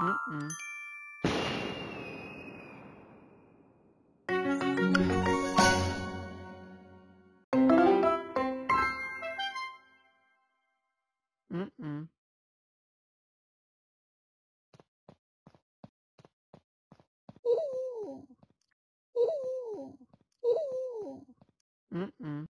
Mm-mm. Mm-mm. Mm-hmm. Mm-hmm. Mm-mm.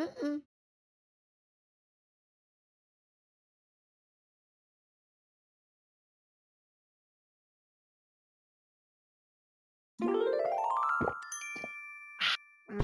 うんうん。うん。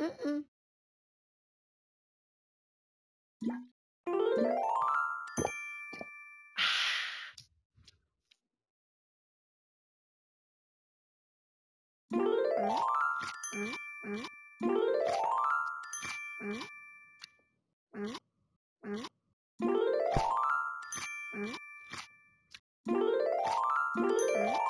Mm-mm. Mm-hmm.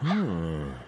Hmm.